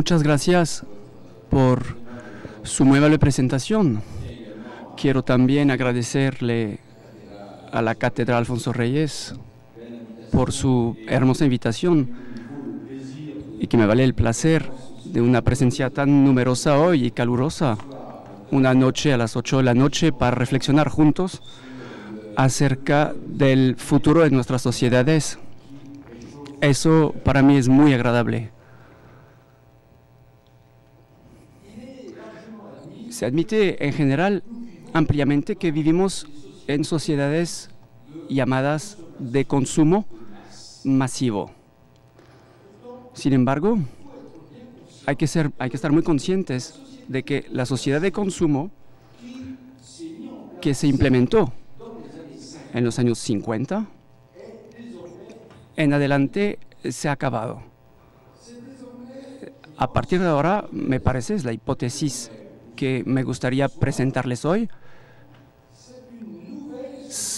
Muchas gracias por su nueva presentación. Quiero también agradecerle a la Cátedra Alfonso Reyes por su hermosa invitación y que me vale el placer de una presencia tan numerosa hoy y calurosa. Una noche a las 8 de la noche para reflexionar juntos acerca del futuro de nuestras sociedades. Eso para mí es muy agradable. Se admite en general ampliamente que vivimos en sociedades llamadas de consumo masivo. Sin embargo, hay que, ser, hay que estar muy conscientes de que la sociedad de consumo que se implementó en los años 50, en adelante se ha acabado. A partir de ahora, me parece, es la hipótesis que me gustaría presentarles hoy.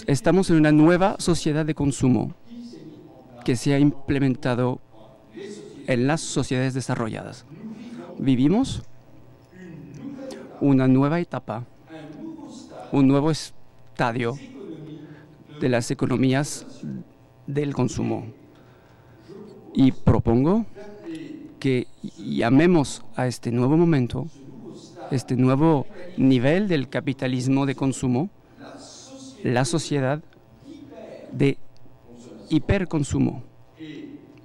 Estamos en una nueva sociedad de consumo que se ha implementado en las sociedades desarrolladas. Vivimos una nueva etapa, un nuevo estadio de las economías del consumo. Y propongo que llamemos a este nuevo momento este nuevo nivel del capitalismo de consumo, la sociedad de hiperconsumo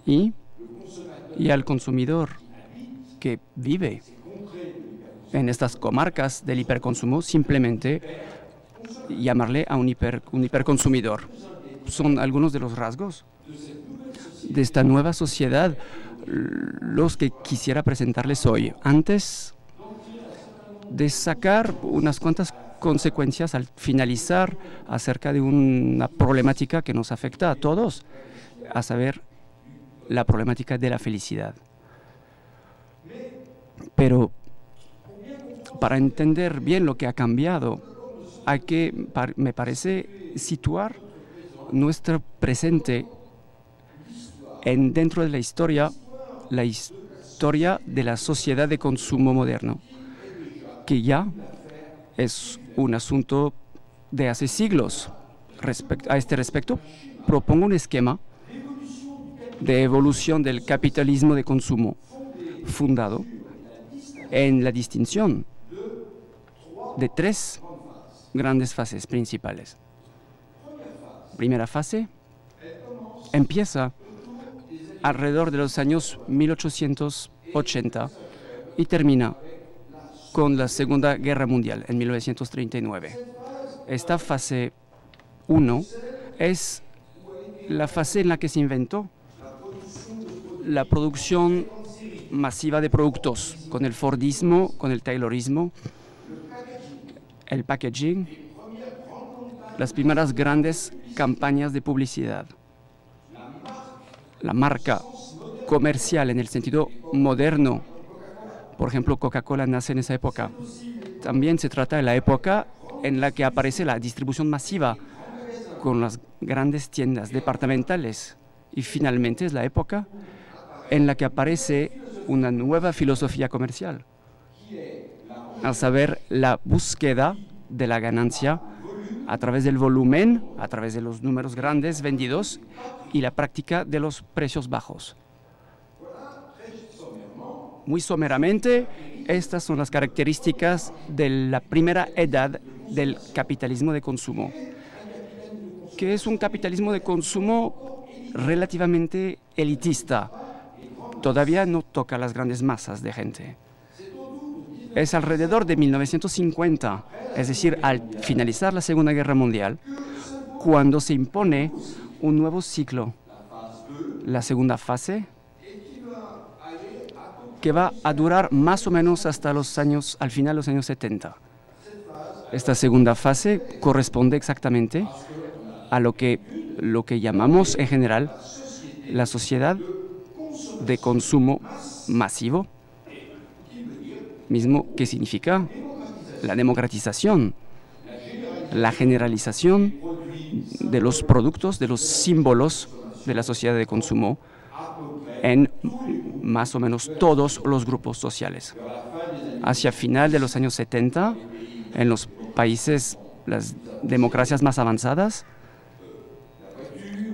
y, y al consumidor que vive en estas comarcas del hiperconsumo, simplemente llamarle a un, hiper, un hiperconsumidor. Son algunos de los rasgos de esta nueva sociedad los que quisiera presentarles hoy. Antes de sacar unas cuantas consecuencias al finalizar acerca de una problemática que nos afecta a todos, a saber, la problemática de la felicidad. Pero para entender bien lo que ha cambiado, hay que, me parece, situar nuestro presente en, dentro de la historia, la historia de la sociedad de consumo moderno que ya es un asunto de hace siglos. a este respecto, propongo un esquema de evolución del capitalismo de consumo fundado en la distinción de tres grandes fases principales. Primera fase empieza alrededor de los años 1880 y termina con la Segunda Guerra Mundial en 1939. Esta fase 1 es la fase en la que se inventó la producción masiva de productos, con el Fordismo, con el Taylorismo, el packaging, las primeras grandes campañas de publicidad. La marca comercial en el sentido moderno por ejemplo, Coca-Cola nace en esa época. También se trata de la época en la que aparece la distribución masiva con las grandes tiendas departamentales. Y finalmente es la época en la que aparece una nueva filosofía comercial, a saber, la búsqueda de la ganancia a través del volumen, a través de los números grandes vendidos y la práctica de los precios bajos. Muy someramente, estas son las características de la primera edad del capitalismo de consumo, que es un capitalismo de consumo relativamente elitista. Todavía no toca las grandes masas de gente. Es alrededor de 1950, es decir, al finalizar la Segunda Guerra Mundial, cuando se impone un nuevo ciclo. La segunda fase que va a durar más o menos hasta los años, al final los años 70. Esta segunda fase corresponde exactamente a lo que, lo que llamamos en general la sociedad de consumo masivo, mismo que significa la democratización, la generalización de los productos, de los símbolos de la sociedad de consumo en más o menos todos los grupos sociales. Hacia final de los años 70, en los países, las democracias más avanzadas,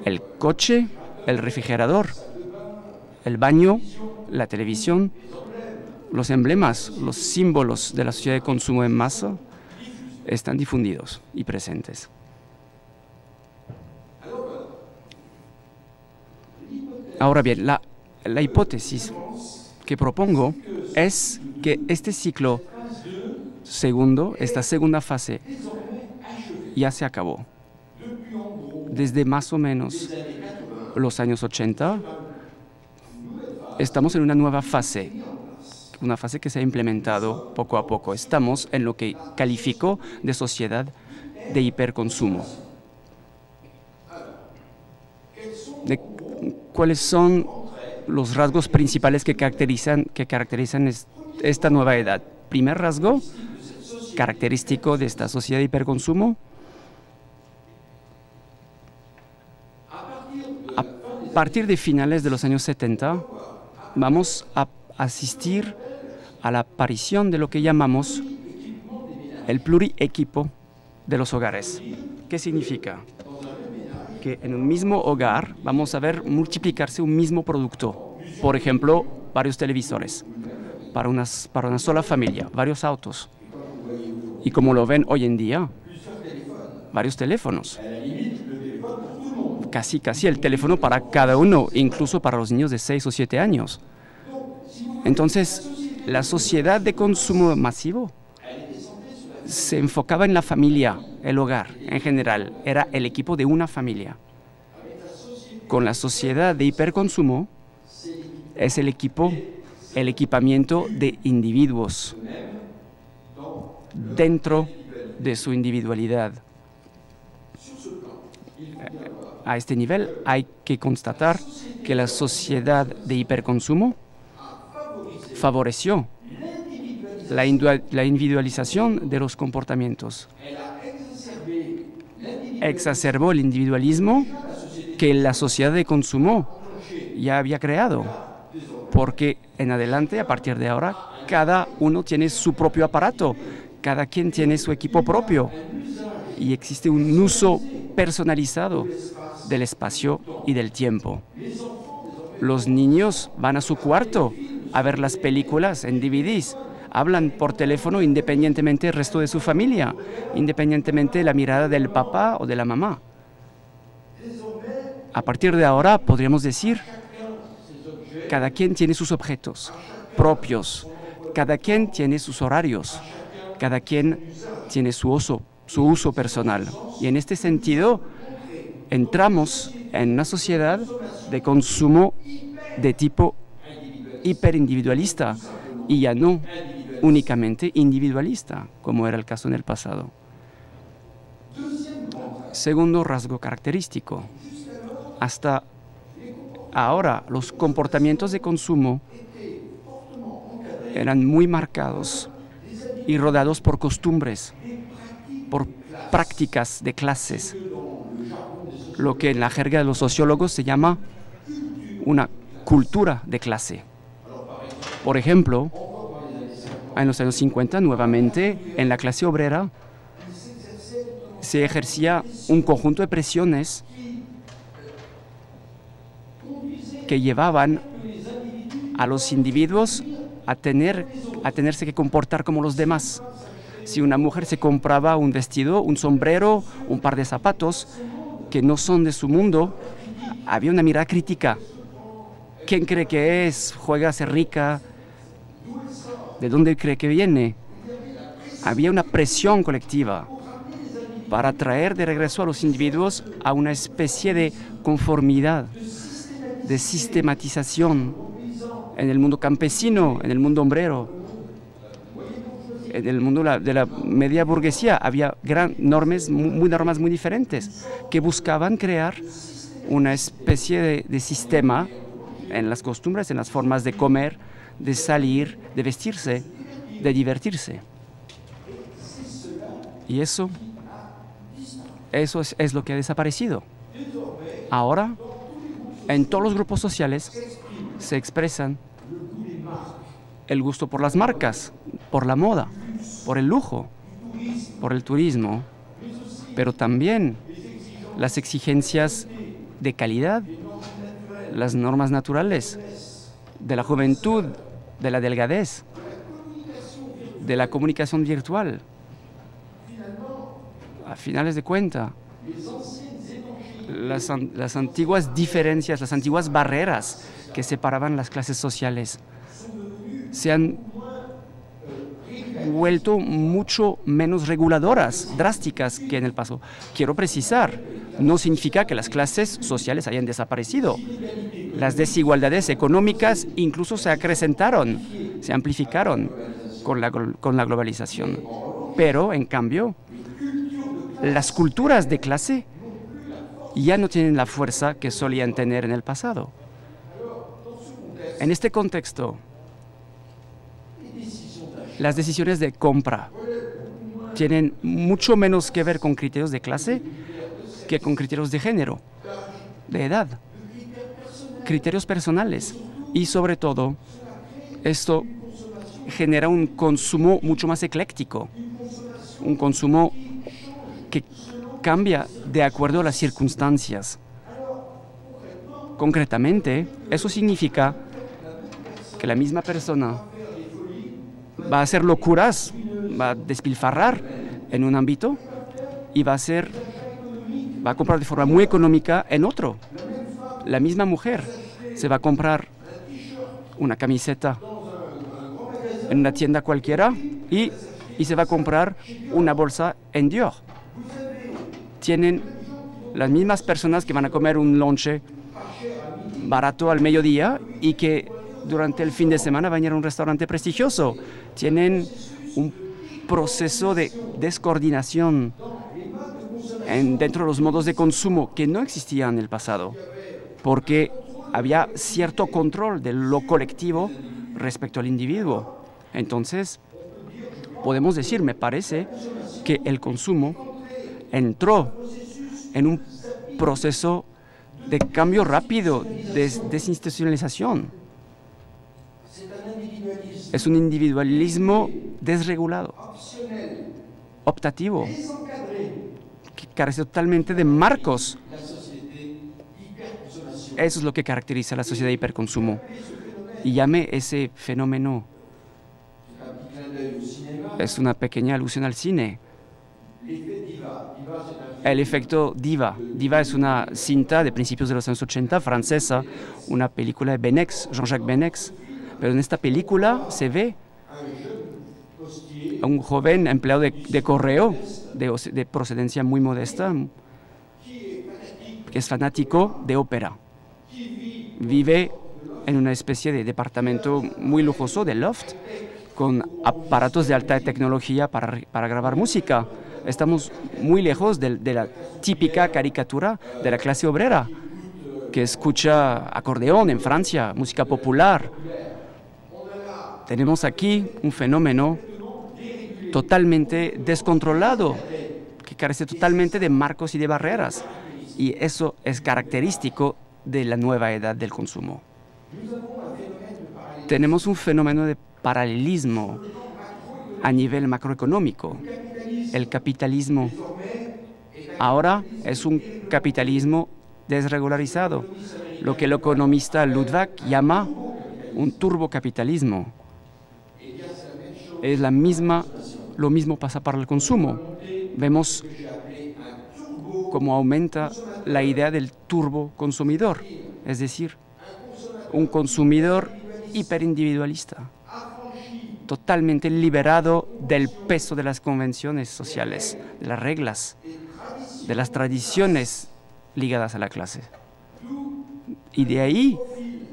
el coche, el refrigerador, el baño, la televisión, los emblemas, los símbolos de la sociedad de consumo en masa están difundidos y presentes. Ahora bien, la, la hipótesis que propongo es que este ciclo segundo, esta segunda fase, ya se acabó. Desde más o menos los años 80, estamos en una nueva fase, una fase que se ha implementado poco a poco. Estamos en lo que califico de sociedad de hiperconsumo. De cuáles son los rasgos principales que caracterizan, que caracterizan esta nueva edad. Primer rasgo característico de esta sociedad de hiperconsumo, a partir de finales de los años 70, vamos a asistir a la aparición de lo que llamamos el pluriequipo de los hogares. ¿Qué significa? Que en un mismo hogar vamos a ver multiplicarse un mismo producto. Por ejemplo, varios televisores para, para una sola familia, varios autos. Y como lo ven hoy en día, varios teléfonos. Casi, casi el teléfono para cada uno, incluso para los niños de 6 o 7 años. Entonces, la sociedad de consumo masivo se enfocaba en la familia, el hogar en general, era el equipo de una familia. Con la sociedad de hiperconsumo es el equipo, el equipamiento de individuos dentro de su individualidad. A este nivel hay que constatar que la sociedad de hiperconsumo favoreció la, individualización de los comportamientos. Exacerbó el individualismo que la sociedad de consumo ya había creado, porque en adelante, a partir de ahora, cada uno tiene su propio aparato, cada quien tiene su equipo propio y existe un uso personalizado del espacio y del tiempo. Los niños van a su cuarto a ver las películas en DVDs hablan por teléfono independientemente del resto de su familia, independientemente de la mirada del papá o de la mamá. A partir de ahora podríamos decir, cada quien tiene sus objetos propios, cada quien tiene sus horarios, cada quien tiene su uso, su uso personal. Y en este sentido, entramos en una sociedad de consumo de tipo hiperindividualista y ya no únicamente individualista, como era el caso en el pasado. Segundo rasgo característico, hasta ahora los comportamientos de consumo eran muy marcados y rodeados por costumbres, por prácticas de clases, lo que en la jerga de los sociólogos se llama una cultura de clase. Por ejemplo, en los años 50 nuevamente en la clase obrera se ejercía un conjunto de presiones que llevaban a los individuos a, tener, a tenerse que comportar como los demás. Si una mujer se compraba un vestido, un sombrero, un par de zapatos que no son de su mundo, había una mirada crítica. ¿Quién cree que es? ¿Juega a ser rica? ¿De dónde cree que viene? Había una presión colectiva para traer de regreso a los individuos a una especie de conformidad, de sistematización en el mundo campesino, en el mundo hombrero, en el mundo de la media burguesía. Había gran, normas, muy, normas muy diferentes que buscaban crear una especie de sistema en las costumbres, en las formas de comer, de salir, de vestirse, de divertirse. Y eso, eso es, lo que ha desaparecido. Ahora, en todos los grupos sociales se expresan el gusto por las marcas, por la moda, por el lujo, por el turismo, pero también las exigencias de calidad, las normas naturales, de la juventud, de la delgadez, de la comunicación virtual. A finales de cuenta, las, las, antiguas diferencias, las antiguas barreras que separaban las clases sociales se han vuelto mucho menos reguladoras, drásticas que en el pasado. Quiero precisar, no significa que las clases sociales hayan desaparecido. Las desigualdades económicas incluso se acrecentaron, se amplificaron con la, con la globalización. Pero, en cambio, las culturas de clase ya no tienen la fuerza que solían tener en el pasado. En este contexto, las decisiones de compra tienen mucho menos que ver con criterios de clase que con criterios de género, de edad, criterios personales. Y sobre todo, esto genera un consumo mucho más ecléctico, un consumo que cambia de acuerdo a las circunstancias. Concretamente, eso significa que la misma persona va a hacer locuras, va a despilfarrar en un ámbito y va a hacer, va a comprar de forma muy económica en otro. La misma mujer se va a comprar una camiseta en una tienda cualquiera y, y se va a comprar una bolsa en Dior. Tienen las mismas personas que van a comer un lonche barato al mediodía y que durante el fin de semana van a ir a un restaurante prestigioso. Tienen un proceso de descoordinación en, dentro de los modos de consumo que no existían en el pasado, porque había cierto control de lo colectivo respecto al individuo. Entonces, podemos decir, me parece, que el consumo entró en un proceso de cambio rápido, de desinstitucionalización. Es un individualismo desregulado, optativo, que carece totalmente de marcos. Eso es lo que caracteriza la sociedad de hiperconsumo. Y llame ese fenómeno. Es una pequeña alusión al cine. El efecto Diva. Diva es una cinta de principios de los años 80 francesa, una película de Benex, Jean-Jacques Benex, pero en esta película se ve a un joven empleado de, correo de, procedencia muy modesta, que es fanático de ópera. Vive en una especie de departamento muy lujoso de loft, con aparatos de alta tecnología para, grabar música. Estamos muy lejos de, de la típica caricatura de la clase obrera, que escucha acordeón en Francia, música popular, tenemos aquí un fenómeno totalmente descontrolado, que carece totalmente de marcos y de barreras. Y eso es característico de la nueva edad del consumo. Tenemos un fenómeno de paralelismo a nivel macroeconómico. El capitalismo ahora es un capitalismo desregularizado, lo que el economista Ludwig llama un turbocapitalismo es la misma, lo mismo pasa para el consumo. Vemos cómo aumenta la idea del turbo consumidor, es decir, un consumidor hiperindividualista, totalmente liberado del peso de las convenciones sociales, de las reglas, de las tradiciones ligadas a la clase. Y de ahí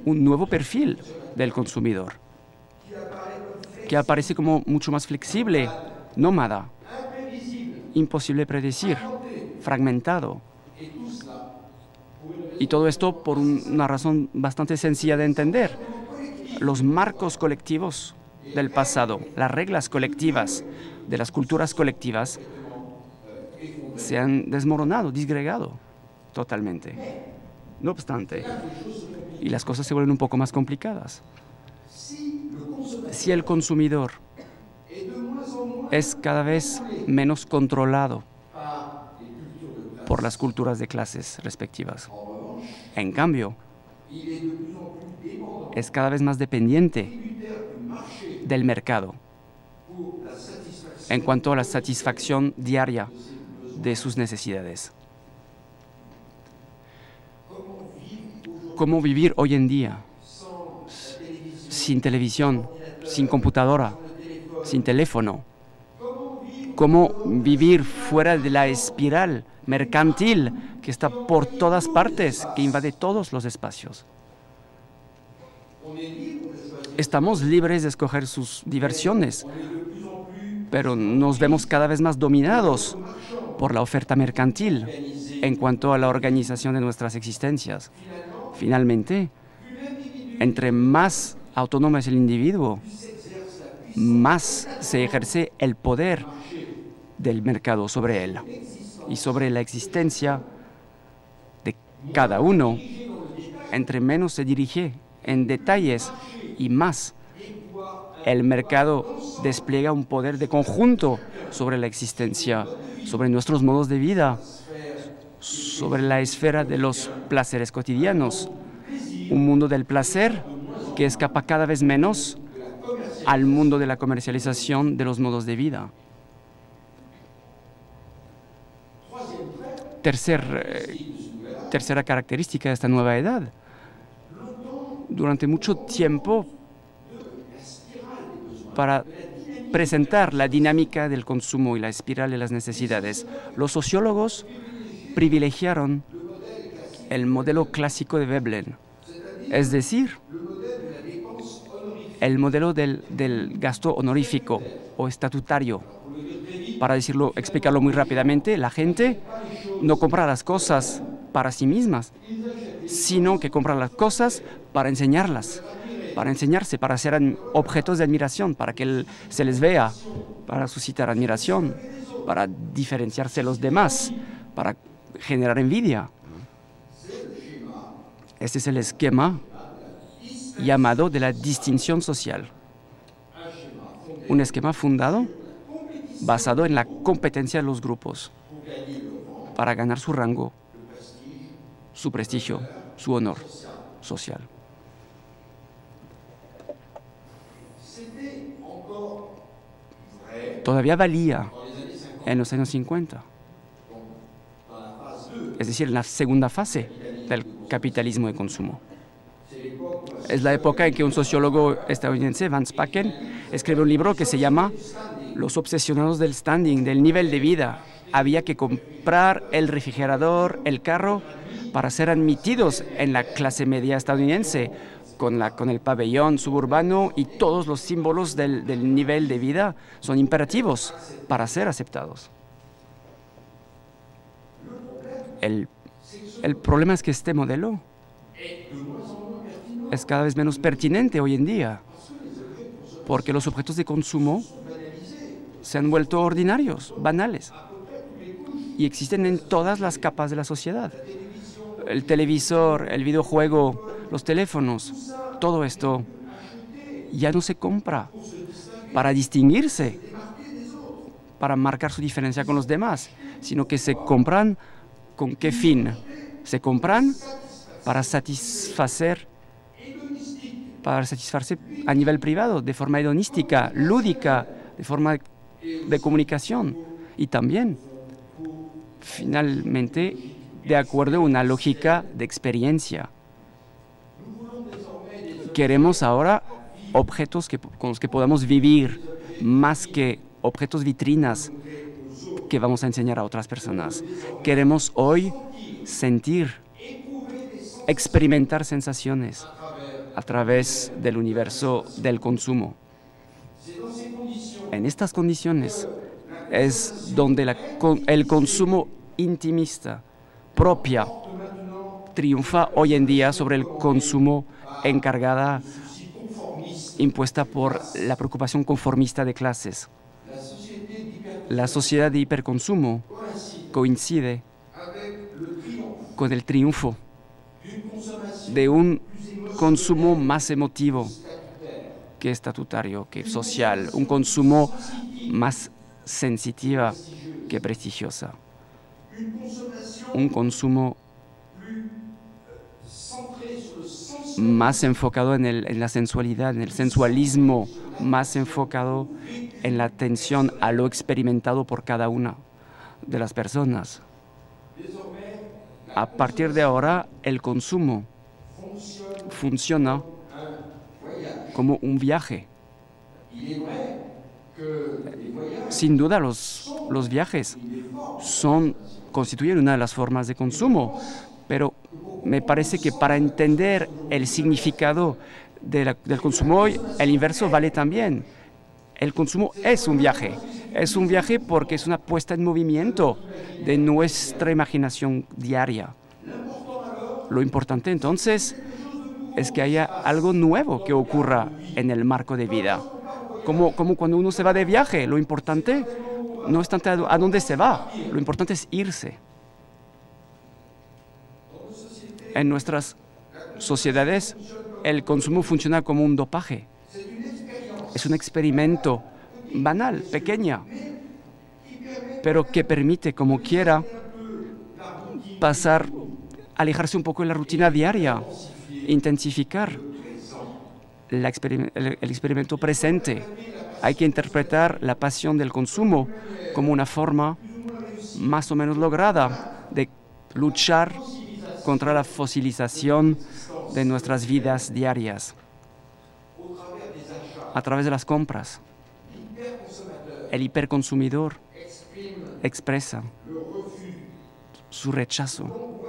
un nuevo perfil del consumidor que aparece como mucho más flexible, nómada, imposible predecir, fragmentado. Y todo esto por una razón bastante sencilla de entender. Los marcos colectivos del pasado, las reglas colectivas de las culturas colectivas se han desmoronado, disgregado totalmente. No obstante, y las cosas se vuelven un poco más complicadas. Si el consumidor es cada vez menos controlado las culturas de clases respectivas, en cambio, es cada vez más dependiente del mercado en cuanto a la satisfacción diaria de sus necesidades. ¿Cómo vivir hoy en día sin televisión, sin computadora, sin teléfono? ¿Cómo vivir fuera de la espiral mercantil que está por todas partes, que invade todos los espacios? Estamos libres de escoger sus diversiones, pero nos vemos cada vez más dominados por la oferta mercantil en cuanto a la organización de nuestras existencias. Finalmente, entre más autónomo es el individuo, más se ejerce el poder del mercado sobre él y sobre la existencia de cada uno. Entre menos se dirige en detalles y más el mercado despliega un poder de conjunto sobre la existencia, sobre nuestros modos de vida, sobre la esfera de los placeres cotidianos. Un mundo del placer que escapa cada vez menos al mundo de la comercialización de los modos de vida. Eh, tercera característica de esta nueva edad. Durante mucho tiempo para presentar la dinámica del consumo y la espiral de las necesidades. Los sociólogos privilegiaron el modelo clásico de Veblen, es decir, el modelo del, gasto honorífico o estatutario. Para decirlo, explicarlo muy rápidamente, la gente no compra las cosas para sí mismas, sino que compra las cosas para enseñarlas para enseñarse, para ser objetos de admiración, para que se les vea, para suscitar admiración, para diferenciarse los demás, para generar envidia. Este es el esquema llamado de la distinción social. Un esquema fundado, basado en la competencia de los grupos, para ganar su rango, su prestigio, su honor social. todavía valía en los años 50. Es decir, en la segunda fase del capitalismo de consumo. Es la época en que un sociólogo estadounidense, Vance Packen, escribe un libro que se llama Los obsesionados del standing, del nivel de vida. Había que comprar el refrigerador, el carro, para ser admitidos en la clase media estadounidense, con, la, con el pabellón suburbano y todos los símbolos del, nivel de vida son imperativos para ser aceptados. El, el problema es que este modelo es cada vez menos pertinente hoy en día, porque los objetos de consumo se han vuelto ordinarios, banales, y existen en todas las capas de la sociedad. El televisor, el videojuego, los teléfonos, todo esto ya no se compra para distinguirse, para marcar su diferencia con los demás, sino que se compran con qué fin? Se compran para satisfacer para satisfacerse a nivel privado, de forma hedonística, lúdica, de forma de comunicación y también, finalmente, de acuerdo a una lógica de experiencia queremos ahora objetos que, con los que podamos vivir más que objetos vitrinas que vamos a enseñar a otras personas. Queremos hoy sentir, experimentar sensaciones a través del universo del consumo. En estas condiciones es donde el consumo intimista propia triunfa hoy en día sobre el consumo encargada, impuesta por la preocupación conformista de clases. La sociedad de hiperconsumo coincide con el triunfo de un consumo más emotivo que estatutario, que social, un consumo más sensitiva que prestigiosa, un consumo más enfocado en, en, la sensualidad, en el sensualismo, más enfocado en la atención a lo experimentado por cada una de las personas. A partir de ahora, el consumo funciona como un viaje. Sin duda, los, los viajes son, constituyen una de las formas de consumo, pero me parece que para entender el significado del consumo hoy, el inverso vale también. El consumo es un viaje. Es un viaje porque es una puesta en movimiento de nuestra imaginación diaria. Lo importante entonces es que haya algo nuevo que ocurra en el marco de vida. Como, como cuando uno se va de viaje, lo importante no es tanto a dónde se va, lo importante es irse. En nuestras sociedades, el consumo funciona como un dopaje. Es un experimento banal, pequeña, pero que permite, como quiera, pasar, alejarse un poco de la rutina diaria, intensificar el experimento presente. Hay que interpretar la pasión del consumo como una forma más o menos lograda de luchar contra la fosilización de nuestras vidas diarias a través de las compras. El hiperconsumidor expresa su rechazo,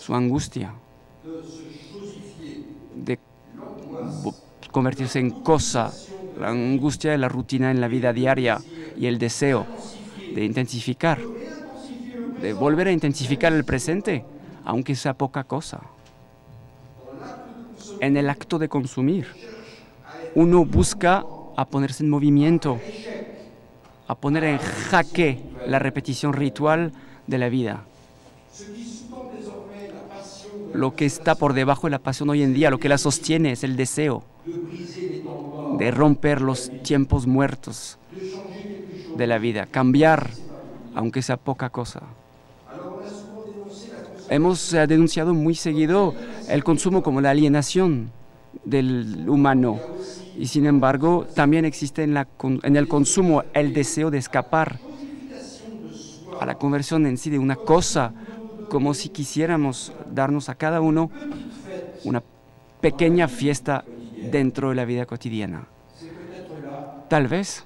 su angustia de convertirse en cosa, la angustia de la rutina en la vida diaria y el deseo de intensificar, de volver a intensificar el presente, aunque sea poca cosa. En el acto de consumir, uno busca a ponerse en movimiento, a poner en jaque la repetición ritual de la vida. Lo que está por debajo de la pasión hoy en día, lo que la sostiene es el deseo de romper los tiempos muertos de la vida, cambiar, aunque sea poca cosa. Hemos denunciado muy seguido el consumo como la alienación del humano y sin embargo también existe en, la, en el consumo el deseo de escapar a la conversión en sí de una cosa, como si quisiéramos darnos a cada uno una pequeña fiesta dentro de la vida cotidiana. Tal vez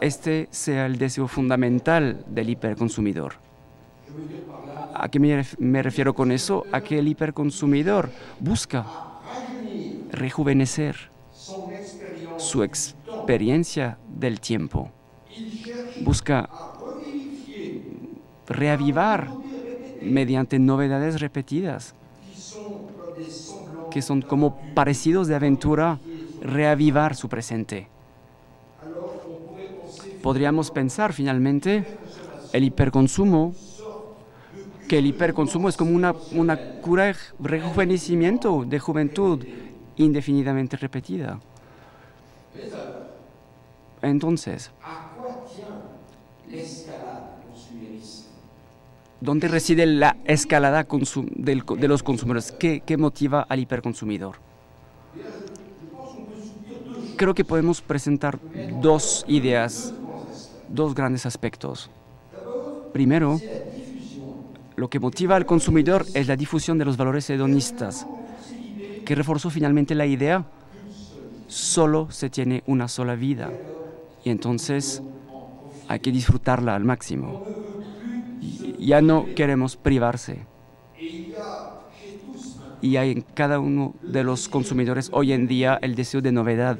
este sea el deseo fundamental del hiperconsumidor. ¿A qué me refiero con eso? A que el hiperconsumidor busca rejuvenecer su experiencia del tiempo. Busca reavivar mediante novedades repetidas, que son como parecidos de aventura, reavivar su presente. Podríamos pensar finalmente el hiperconsumo que el hiperconsumo es como una, una cura de rejuvenecimiento de juventud indefinidamente repetida. Entonces, ¿dónde reside la escalada de los consumidores? ¿Qué, ¿Qué motiva al hiperconsumidor? Creo que podemos presentar dos ideas, dos grandes aspectos. Primero, lo que motiva al consumidor es la difusión de los valores hedonistas, que reforzó finalmente la idea, solo se tiene una sola vida y entonces hay que disfrutarla al máximo. Ya no queremos privarse. Y hay en cada uno de los consumidores hoy en día el deseo de novedad,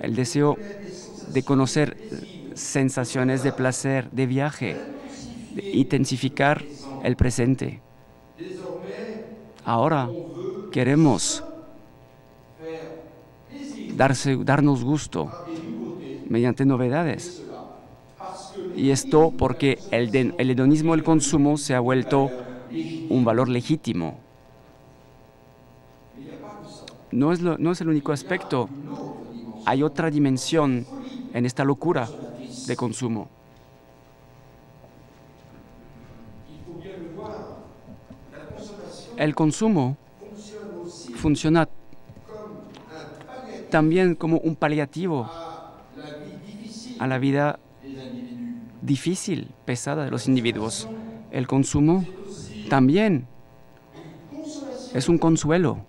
el deseo de conocer sensaciones de placer, de viaje, de intensificar el presente. Ahora queremos darse, darnos gusto mediante novedades. Y esto porque el, hedonismo del consumo se ha vuelto un valor legítimo. no es, no es el único aspecto. Hay otra dimensión en esta locura de consumo. El consumo funciona también como un paliativo a la vida difícil, pesada de los individuos. El consumo también es un consuelo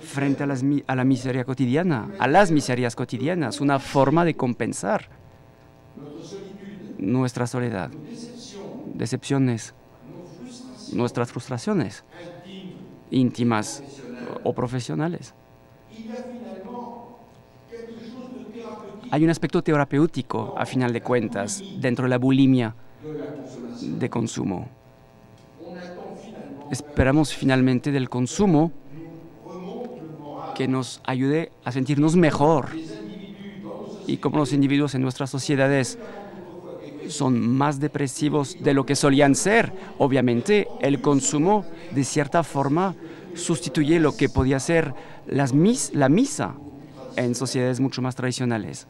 frente a, la miseria cotidiana, a las miserias cotidianas, una forma de compensar nuestra soledad, decepciones, nuestras frustraciones íntimas o profesionales. Hay un aspecto terapéutico, a final de cuentas, dentro de la bulimia de consumo. Esperamos finalmente del consumo que nos ayude a sentirnos mejor. Y como los individuos en nuestras sociedades son más depresivos de lo que solían ser, obviamente el consumo de cierta forma sustituye lo que podía ser la misa en sociedades mucho más tradicionales.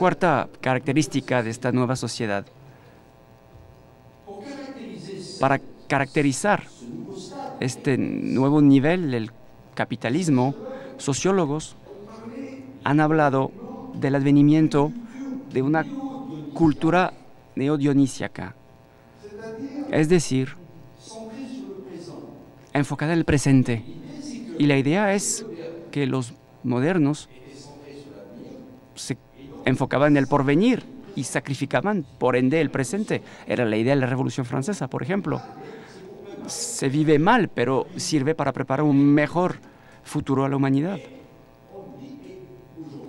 Cuarta característica de esta nueva sociedad. Para caracterizar este nuevo nivel del capitalismo, sociólogos han hablado del advenimiento de una cultura neodionísiaca, es decir, enfocada en el presente. Y la idea es que los modernos se enfocaban en el porvenir y sacrificaban, por ende, el presente. Era la idea de la Revolución Francesa, por ejemplo. Se vive mal, pero sirve para preparar un mejor futuro a la humanidad.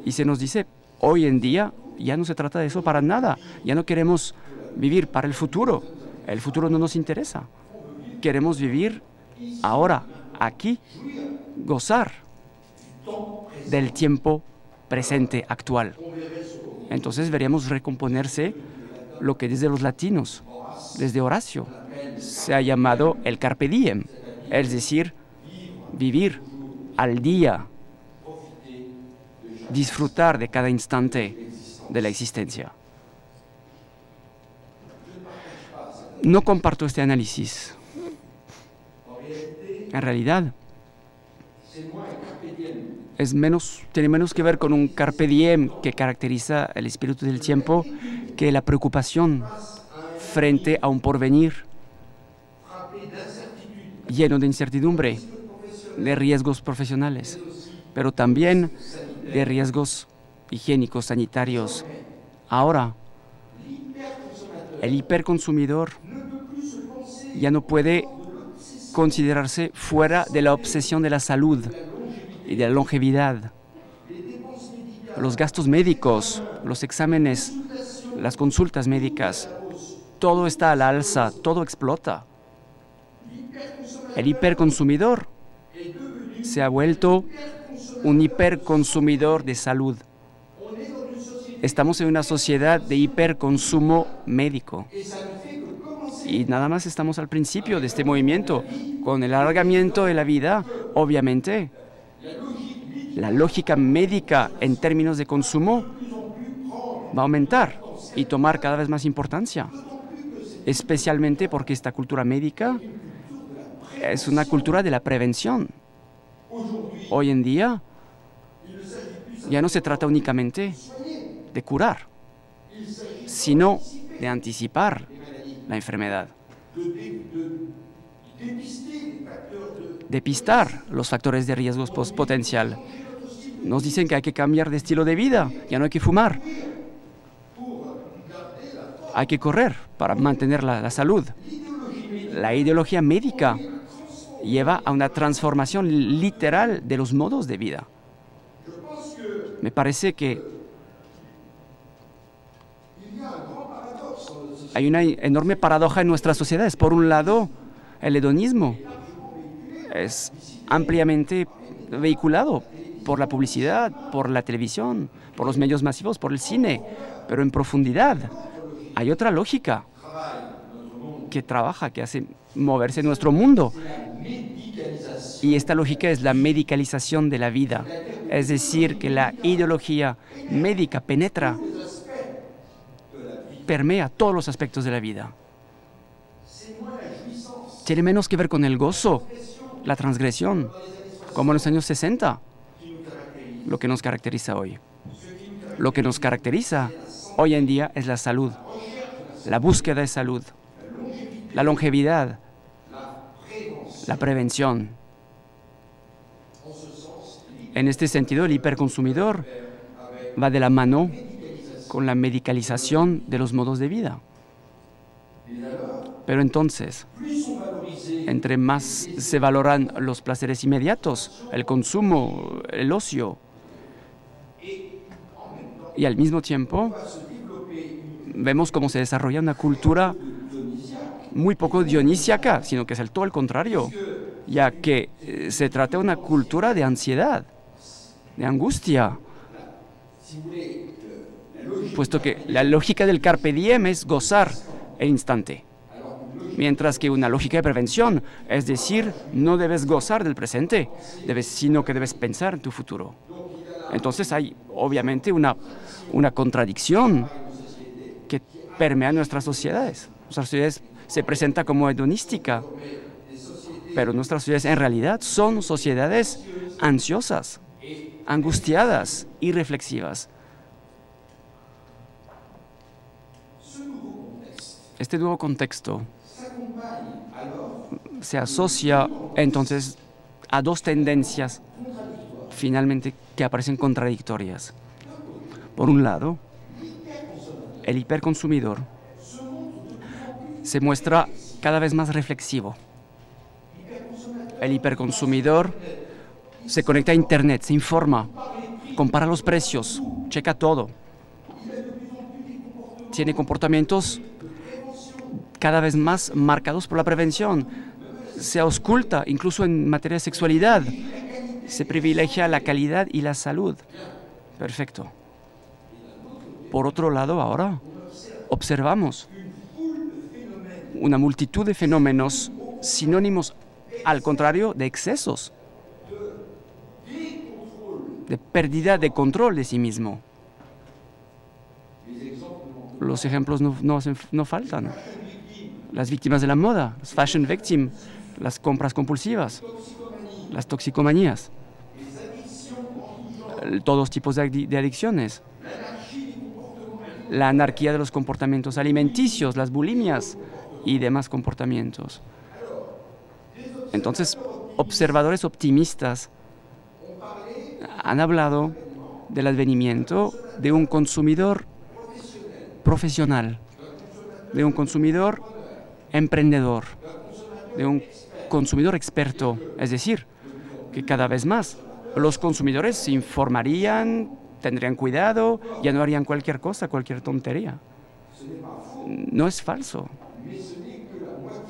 Y se nos dice, hoy en día ya no se trata de eso para nada. Ya no queremos vivir para el futuro. El futuro no nos interesa. Queremos vivir ahora, aquí, gozar del tiempo presente, actual. Entonces veríamos recomponerse lo que desde los latinos, desde Horacio, se ha llamado el carpe diem, es decir, vivir al día, disfrutar de cada instante de la existencia. No comparto este análisis. En realidad, es menos, tiene menos que ver con un carpe diem que caracteriza el espíritu del tiempo que la preocupación frente a un porvenir lleno de incertidumbre, de riesgos profesionales, pero también de riesgos higiénicos, sanitarios. Ahora, el hiperconsumidor ya no puede considerarse fuera de la obsesión de la salud y de la longevidad. Los gastos médicos, los exámenes, las consultas médicas, todo está al alza, todo explota. El hiperconsumidor se ha vuelto un hiperconsumidor de salud. Estamos en una sociedad de hiperconsumo médico. Y nada más estamos al principio de este movimiento. Con el alargamiento de la vida, obviamente, la lógica médica en términos de consumo va a aumentar y tomar cada vez más importancia. Especialmente porque esta cultura médica es una cultura de la prevención. Hoy en día, ya no se trata únicamente de curar, sino de anticipar la enfermedad. Depistar los factores de riesgo potencial. Nos dicen que hay que cambiar de estilo de vida, ya no hay que fumar. Hay que correr para mantener la, la salud. La ideología médica lleva a una transformación literal de los modos de vida. Me parece que hay una enorme paradoja en nuestras sociedades. Por un lado, el hedonismo es ampliamente vehiculado por la publicidad, por la televisión, por los medios masivos, por el cine, pero en profundidad hay otra lógica. que trabaja, que hace moverse nuestro mundo. Y esta lógica es la medicalización de la vida, es decir, que la ideología médica penetra, permea todos los aspectos de la vida. Tiene menos que ver con el gozo, la transgresión, como en los años 60, lo que nos caracteriza hoy. Lo que nos caracteriza hoy en día es la salud, la búsqueda de salud, la longevidad, la prevención. En este sentido, el hiperconsumidor va de la mano con la medicalización de los modos de vida. Pero entonces, entre más se valoran los placeres inmediatos, el consumo, el ocio, y al mismo tiempo vemos cómo se desarrolla una cultura muy poco dionisíaca, sino que es el todo el contrario, ya que eh, se trata de una cultura de ansiedad, de angustia, puesto que la lógica del carpe diem es gozar el instante, mientras que una lógica de prevención, es decir, no debes gozar del presente, debes, sino que debes pensar en tu futuro. Entonces hay obviamente una, una contradicción que permea nuestras sociedades. Nuestras sociedades se presenta como hedonística, pero nuestras sociedades en realidad son sociedades ansiosas, angustiadas y reflexivas. Este nuevo contexto se asocia entonces a dos tendencias finalmente que aparecen contradictorias. Por un lado, el hiperconsumidor se muestra cada vez más reflexivo. El hiperconsumidor se conecta a Internet, se informa, compara los precios, checa todo. Tiene comportamientos cada vez más marcados por la prevención. Se ausculta, incluso en materia de sexualidad. Se privilegia la calidad y la salud. Perfecto. Por otro lado, ahora observamos una multitud de fenómenos sinónimos, al contrario, de excesos, de pérdida de control de sí mismo. Los ejemplos no, faltan. Las víctimas de la moda, las fashion victims, las compras compulsivas, las toxicomanías, todos tipos de adicciones, la anarquía de los comportamientos alimenticios, las bulimias, y demás comportamientos. Entonces, observadores optimistas han hablado del advenimiento de un consumidor profesional, de un consumidor emprendedor, de un consumidor experto, es decir, que cada vez más los consumidores se informarían, tendrían cuidado, ya no harían cualquier cosa, cualquier tontería. No es falso.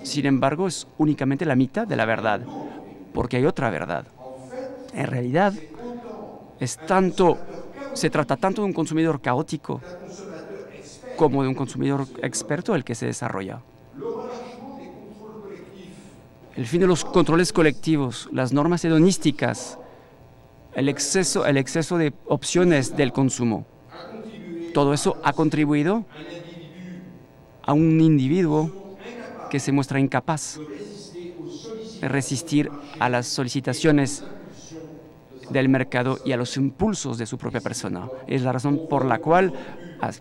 Sin embargo, es únicamente la mitad de la verdad, porque hay otra verdad. En realidad, es tanto, se trata tanto de un consumidor caótico como de un consumidor experto el que se desarrolla. El fin de los controles colectivos, las normas hedonísticas, el exceso, el exceso de opciones del consumo, todo eso ha contribuido a un individuo que se muestra incapaz de resistir a las solicitaciones del mercado y a los impulsos de su propia persona. Es la razón por la cual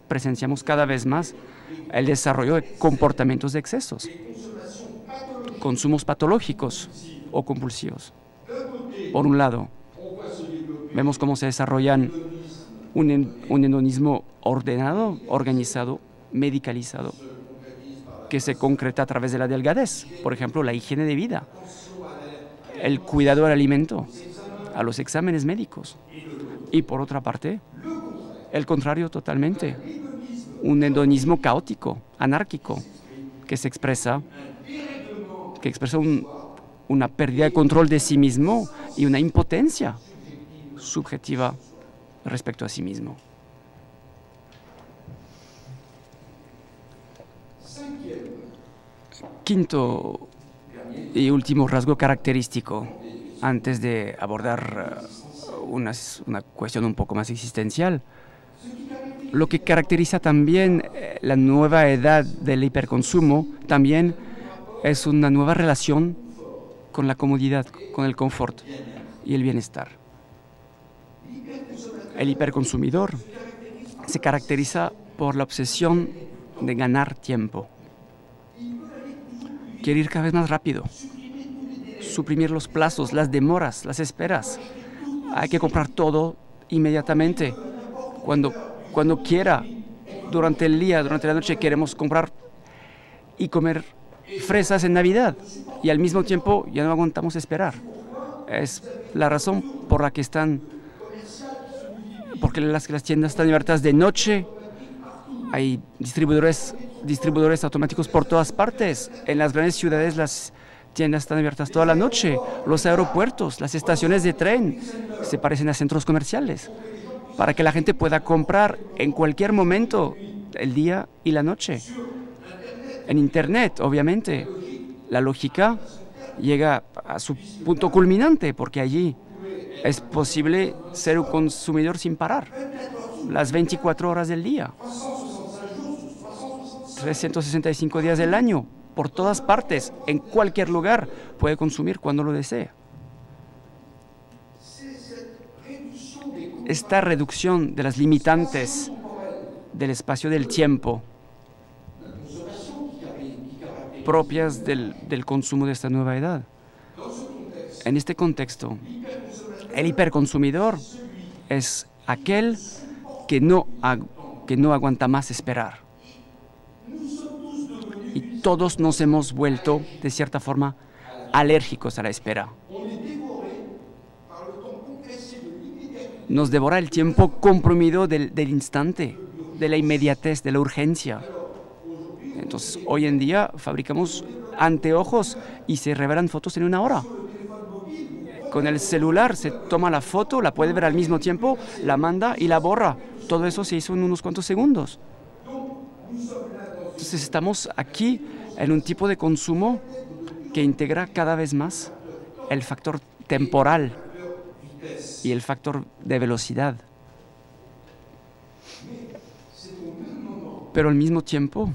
presenciamos cada vez más el desarrollo de comportamientos de excesos, consumos patológicos o compulsivos. Por un lado, vemos cómo se desarrollan un, un hedonismo ordenado, organizado, medicalizado, que se concreta a través de la delgadez. Por ejemplo, la higiene de vida, el cuidado del alimento, a los exámenes médicos. Y por otra parte, el contrario totalmente, un hedonismo caótico, anárquico, que se expresa, que expresa una pérdida de control de sí mismo y una impotencia subjetiva respecto a sí mismo. Quinto y último rasgo característico, antes de abordar una, una cuestión un poco más existencial, lo que caracteriza también eh, la nueva edad del hiperconsumo también es una nueva relación con la comodidad, con el confort y el bienestar. El hiperconsumidor se caracteriza por la obsesión de ganar tiempo. Quiere ir cada vez más rápido, suprimir los plazos, las demoras, las esperas. Hay que comprar todo inmediatamente, cuando cuando quiera, durante el día, durante la noche, queremos comprar y comer fresas en Navidad y al mismo tiempo ya no aguantamos esperar. Es la razón por la que están, porque las, las tiendas están abiertas de noche, hay distribuidores, distribuidores automáticos por todas partes. En las grandes ciudades las tiendas están abiertas toda la noche. Los aeropuertos, las estaciones de tren se parecen a centros comerciales para que la gente pueda comprar en cualquier momento, el día y la noche. En Internet, obviamente, la lógica llega a su punto culminante, porque allí es posible ser un consumidor sin parar, las 24 horas del día, 365 días del año, por todas partes, en cualquier lugar, puede consumir cuando lo desea. esta reducción de las limitantes del espacio del tiempo propias del, consumo de esta nueva edad. En este contexto, el hiperconsumidor es aquel que no, que no aguanta más esperar. Y todos nos hemos vuelto, de cierta forma, alérgicos a la espera. nos devora el tiempo comprimido del, instante, de la inmediatez, de la urgencia. Entonces, hoy en día fabricamos anteojos y se revelan fotos en una hora. Con el celular se toma la foto, la puede ver al mismo tiempo, la manda y la borra. Todo eso se hizo en unos cuantos segundos. Entonces estamos aquí en un tipo de consumo que integra cada vez más el factor temporal y el factor de velocidad. Pero al mismo tiempo,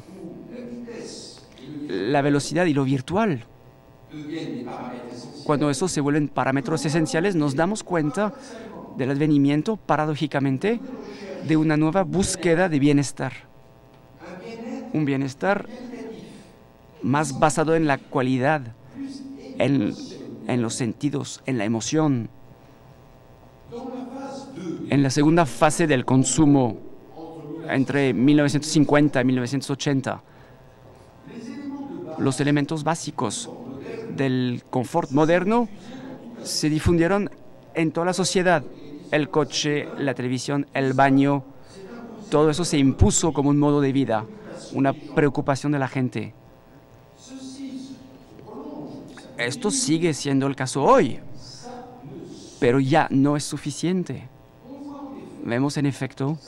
la velocidad y lo virtual, cuando eso se vuelven parámetros esenciales, nos damos cuenta del advenimiento, paradójicamente, de una nueva búsqueda de bienestar. Un bienestar más basado en la cualidad, en, en los sentidos, en la emoción, en la segunda fase del consumo, entre 1950 y 1980, los elementos básicos del confort moderno se difundieron en toda la sociedad. El coche, la televisión, el baño, todo eso se impuso como un modo de vida, una preocupación de la gente. Esto sigue siendo el caso hoy pero ya no es suficiente. Vemos en efecto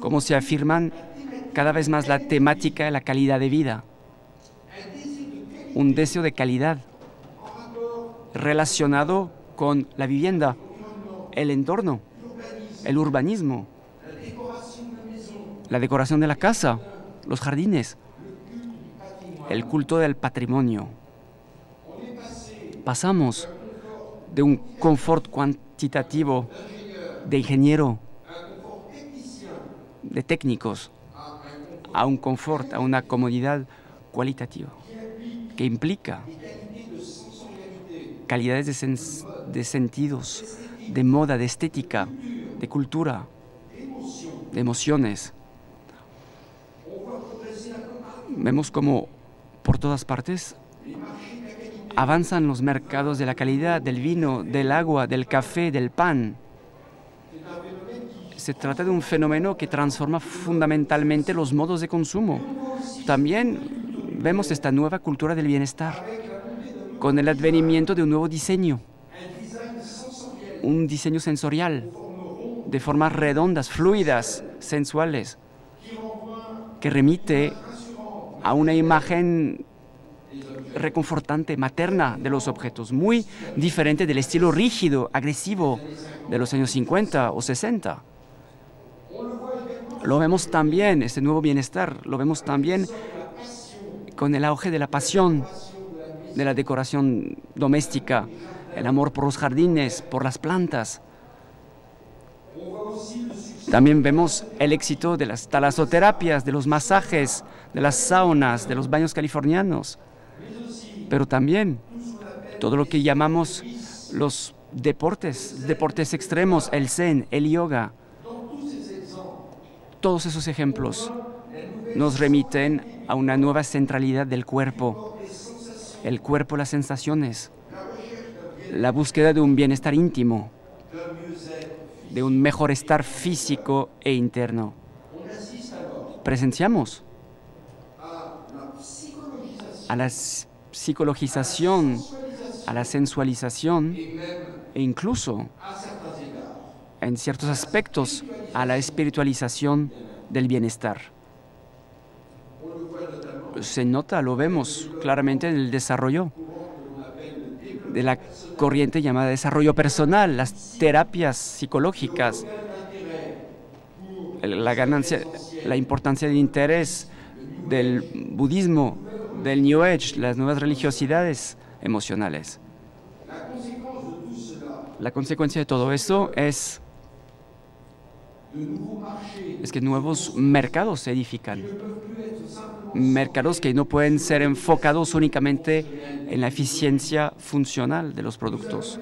cómo se afirman cada vez más la temática de la calidad de vida, un deseo de calidad relacionado con la vivienda, el entorno, el urbanismo, la decoración de la casa, los jardines, el culto del patrimonio. Pasamos de un confort cuantitativo de ingeniero, de técnicos, a un confort, a una comodidad cualitativa, que implica calidades de, sentidos, de moda, de estética, de cultura, de emociones. Vemos como por todas partes avanzan los mercados de la calidad del vino, del agua, del café, del pan. Se trata de un fenómeno que transforma fundamentalmente los modos de consumo. También vemos esta nueva cultura del bienestar con el advenimiento de un nuevo diseño, un diseño sensorial, de formas redondas, fluidas, sensuales, que remite a una imagen reconfortante, materna de los objetos, muy diferente del estilo rígido, agresivo de los años 50 o 60. Lo vemos también, este nuevo bienestar, lo vemos también con el auge de la pasión, de la decoración doméstica, el amor por los jardines, por las plantas. También vemos el éxito de las talasoterapias, de los masajes, de las saunas, de los baños californianos, pero también todo lo que llamamos los deportes, deportes extremos, el zen, el yoga. Todos esos ejemplos nos remiten a una nueva centralidad del cuerpo, el cuerpo, las sensaciones, la búsqueda de un bienestar íntimo, de un mejor estar físico e interno. Presenciamos a la psicologización, a la sensualización e incluso, en ciertos aspectos, a la espiritualización del bienestar. Se nota, lo vemos claramente en el desarrollo de la corriente llamada desarrollo personal, las terapias psicológicas, la ganancia, la importancia del interés del budismo, del New Age, las nuevas religiosidades emocionales. La consecuencia de todo esto es, es que nuevos mercados se edifican. Mercados que no pueden ser enfocados únicamente en la eficiencia funcional de los productos.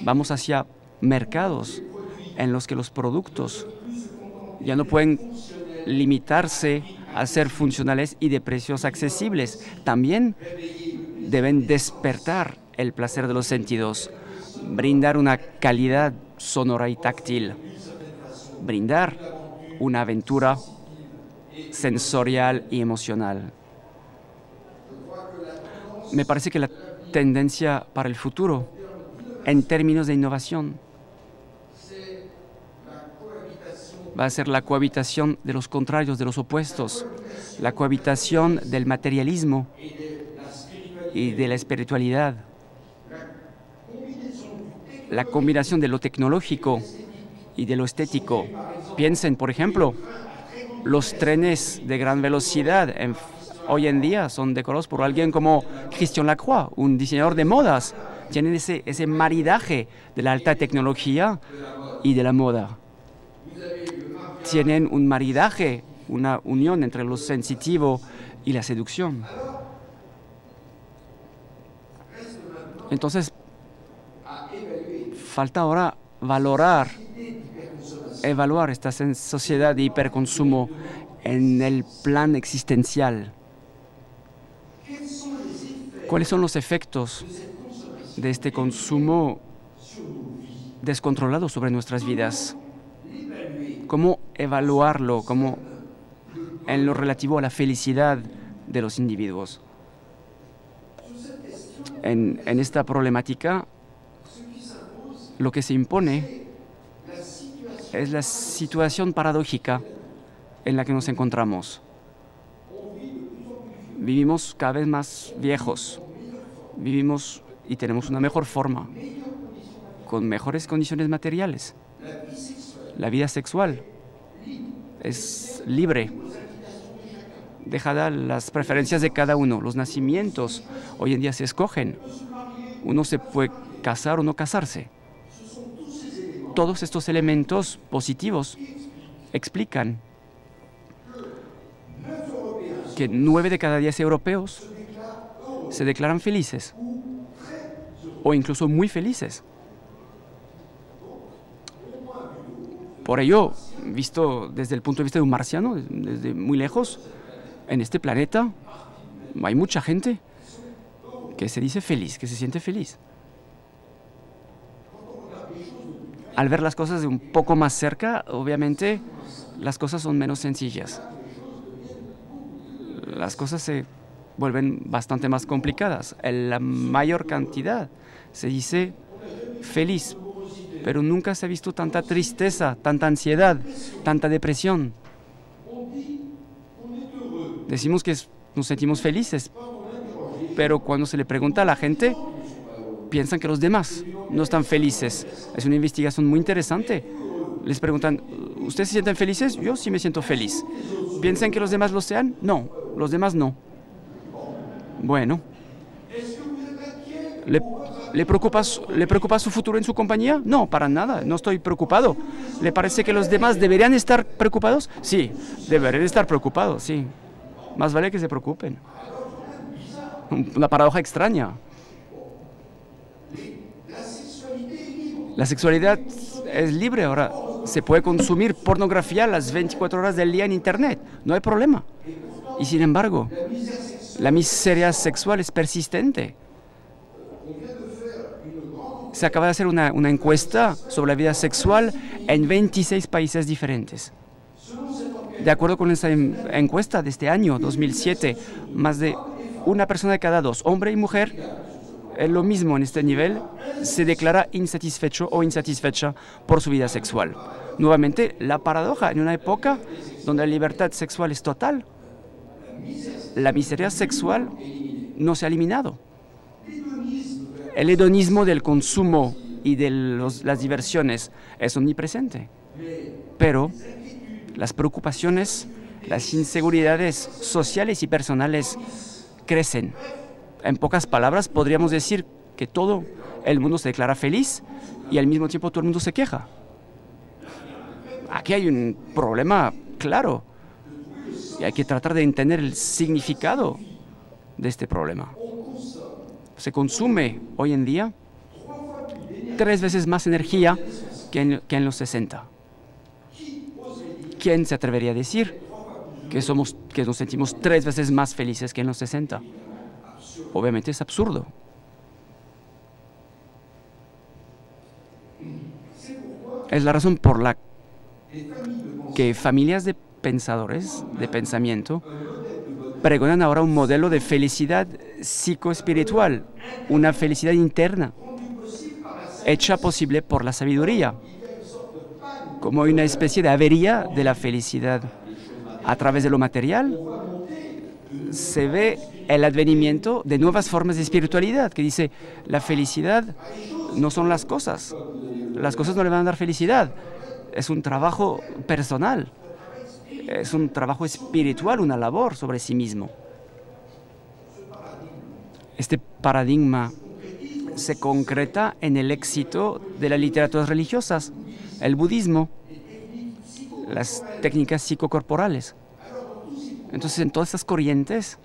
Vamos hacia mercados en los que los productos ya no pueden limitarse a ser funcionales y de precios accesibles. También deben despertar el placer de los sentidos, brindar una calidad sonora y táctil, brindar una aventura sensorial y emocional. Me parece que la tendencia para el futuro, en términos de innovación, va a ser la cohabitación de los contrarios, de los opuestos, la cohabitación del materialismo y de la espiritualidad, la combinación de lo tecnológico y de lo estético. Piensen, por ejemplo, los trenes de gran velocidad hoy en día son decorados por alguien como Christian Lacroix, un diseñador de modas. Tienen ese, ese maridaje de la alta tecnología y de la moda. Tienen un maridaje, una unión entre lo sensitivo y la seducción. Entonces, falta ahora valorar, evaluar esta sociedad de hiperconsumo en el plan existencial. ¿Cuáles son los efectos de este consumo descontrolado sobre nuestras vidas? ¿Cómo evaluarlo? ¿Cómo en lo relativo a la felicidad de los individuos? En, en esta problemática, lo que se impone es la situación paradójica en la que nos encontramos. Vivimos cada vez más viejos, vivimos y tenemos una mejor forma, con mejores condiciones materiales. La vida sexual es libre, dejada las preferencias de cada uno. Los nacimientos hoy en día se escogen. Uno se puede casar o no casarse. Todos estos elementos positivos explican que nueve de cada diez europeos se declaran felices o incluso muy felices. Por ello, visto desde el punto de vista de un marciano, desde muy lejos, en este planeta hay mucha gente que se dice feliz, que se siente feliz. Al ver las cosas de un poco más cerca, obviamente las cosas son menos sencillas las cosas se vuelven bastante más complicadas. En la mayor cantidad se dice feliz, pero nunca se ha visto tanta tristeza, tanta ansiedad, tanta depresión. Decimos que nos sentimos felices, pero cuando se le pregunta a la gente, piensan que los demás no están felices. Es una investigación muy interesante. Les preguntan, ¿ustedes se sienten felices? Yo sí me siento feliz. ¿Piensan que los demás lo sean? No, los demás no. Bueno. ¿Le, ¿Le, preocupa, ¿Le preocupa su futuro en su compañía? No, para nada, no estoy preocupado. ¿Le parece que los demás deberían estar preocupados? Sí, deberían estar preocupados, sí. Más vale que se preocupen. Una paradoja extraña. La sexualidad es libre ahora. Se puede consumir pornografía las 24 horas del día en Internet. No hay problema. Y sin embargo, la miseria sexual es persistente. Se acaba de hacer una, encuesta sobre la vida sexual en 26 países diferentes. De acuerdo con esa encuesta de este año, 2007, más de una persona de cada dos, hombre y mujer, es lo mismo en este nivel, se declara insatisfecho o insatisfecha por su vida sexual. Nuevamente, la paradoja, en una época donde la libertad sexual es total, la miseria sexual no se ha eliminado. El hedonismo del consumo y de las diversiones es omnipresente. Pero las preocupaciones, las inseguridades sociales y personales crecen. En pocas palabras, podríamos decir que todo el mundo se declara feliz y al mismo tiempo todo el mundo se queja. Aquí hay un problema claro y hay que tratar de entender el significado de este problema. Se consume hoy en día tres veces más energía que en, los 60. ¿Quién se atrevería a decir que, somos, que nos sentimos tres veces más felices que en los 60? Obviamente es absurdo. Es la razón por la que familias de pensadores, de pensamiento, pregonan ahora un modelo de felicidad psicoespiritual, una felicidad interna, hecha posible por la sabiduría, como una especie de avería de la felicidad. A través de lo material se ve el advenimiento de nuevas formas de espiritualidad, que dice, la felicidad no son las cosas, las cosas no le van a dar felicidad, es un trabajo personal, es un trabajo espiritual, una labor sobre sí mismo. Este paradigma se concreta en el éxito de las literaturas religiosas, el budismo, las técnicas psicocorporales. Entonces, en todas estas corrientes,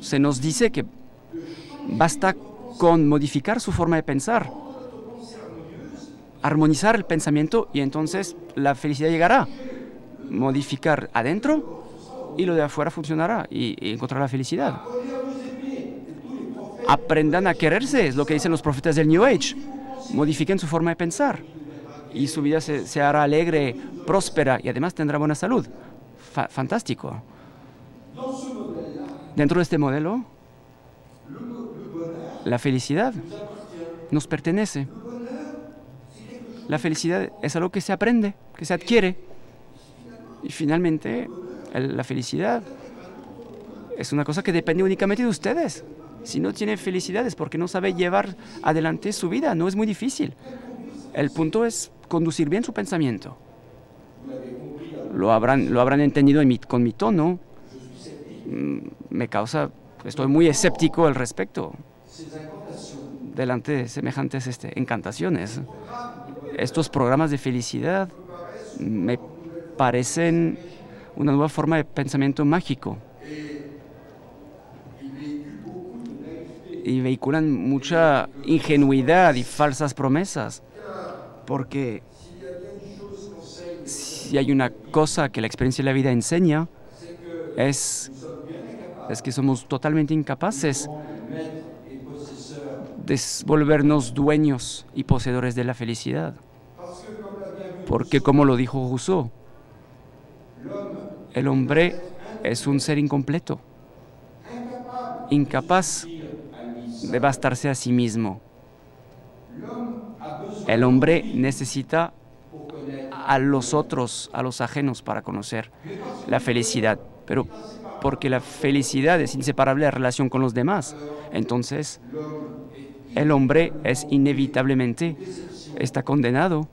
se nos dice que basta con modificar su forma de pensar, armonizar el pensamiento y entonces la felicidad llegará. Modificar adentro y lo de afuera funcionará y, encontrar la felicidad. Aprendan a quererse, es lo que dicen los profetas del New Age. Modifiquen su forma de pensar y su vida se, hará alegre, próspera y además tendrá buena salud. Fantástico. Dentro de este modelo, la felicidad nos pertenece. La felicidad es algo que se aprende, que se adquiere. Y finalmente, la felicidad es una cosa que depende únicamente de ustedes. Si no tiene felicidad es porque no sabe llevar adelante su vida, no es muy difícil. El punto es conducir bien su pensamiento. Lo habrán, lo habrán entendido con mi tono, Mm, me causa, estoy muy escéptico al respecto delante de semejantes este, encantaciones. Estos programas de felicidad me parecen una nueva forma de pensamiento mágico y vehiculan mucha ingenuidad y falsas promesas, porque si hay una cosa que la experiencia de la vida enseña, es es que somos totalmente incapaces de volvernos dueños y poseedores de la felicidad. Porque como lo dijo Rousseau, el hombre es un ser incompleto, incapaz de bastarse a sí mismo. El hombre necesita a los otros, a los ajenos para conocer la felicidad. Pero porque la felicidad es inseparable de la relación con los demás. Entonces, el hombre es inevitablemente, está condenado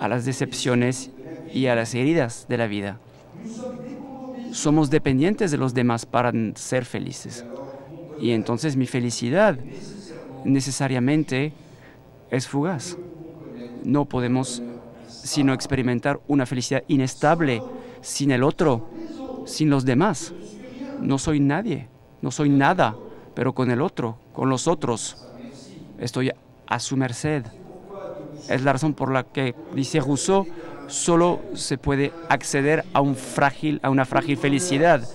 a las decepciones y a las heridas de la vida. Somos dependientes de los demás para ser felices. Y entonces mi felicidad necesariamente es fugaz. No podemos sino experimentar una felicidad inestable sin el otro, sin los demás. No soy nadie, no soy nada, pero con el otro, con los otros, estoy a su merced. Es la razón por la que, dice Rousseau, solo se puede acceder a, un frágil, a una frágil felicidad.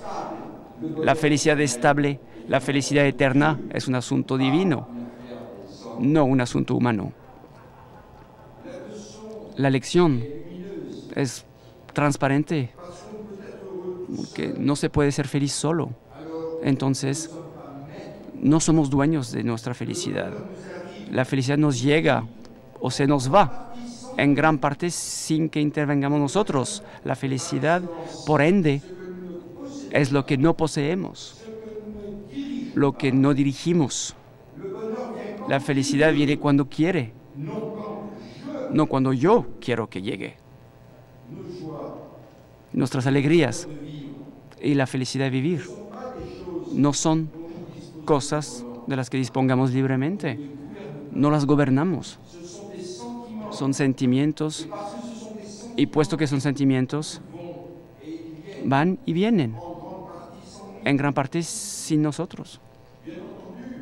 La felicidad estable, la felicidad eterna es un asunto divino, no un asunto humano. La lección es transparente, que no se puede ser feliz solo. Entonces, no somos dueños de nuestra felicidad. La felicidad nos llega o se nos va en gran parte sin que intervengamos nosotros. La felicidad, por ende, es lo que no poseemos, lo que no dirigimos. La felicidad viene cuando quiere, no cuando yo quiero que llegue. Nuestras alegrías y la felicidad de vivir no son cosas de las que dispongamos libremente. No las gobernamos. Son sentimientos y puesto que son sentimientos, van y vienen. En gran parte sin nosotros.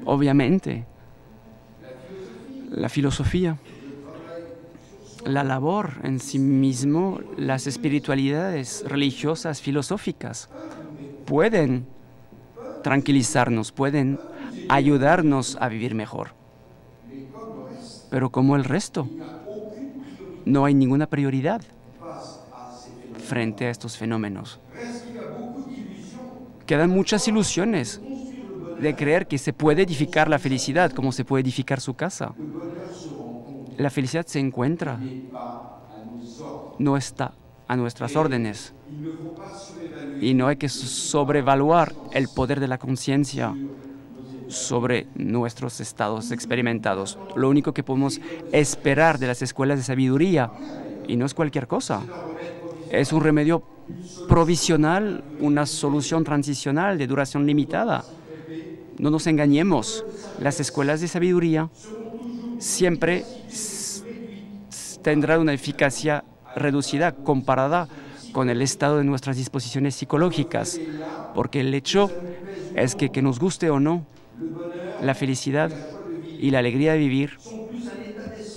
Obviamente, la filosofía la labor en sí mismo, las espiritualidades religiosas, filosóficas, pueden tranquilizarnos, pueden ayudarnos a vivir mejor. Pero como el resto, no hay ninguna prioridad frente a estos fenómenos. Quedan muchas ilusiones de creer que se puede edificar la felicidad como se puede edificar su casa la felicidad se encuentra, no está a nuestras órdenes. Y no hay que sobrevaluar el poder de la conciencia sobre nuestros estados experimentados. Lo único que podemos esperar de las escuelas de sabiduría, y no es cualquier cosa, es un remedio provisional, una solución transicional de duración limitada. No nos engañemos, las escuelas de sabiduría siempre tendrá una eficacia reducida comparada con el estado de nuestras disposiciones psicológicas, porque el hecho es que que nos guste o no, la felicidad y la alegría de vivir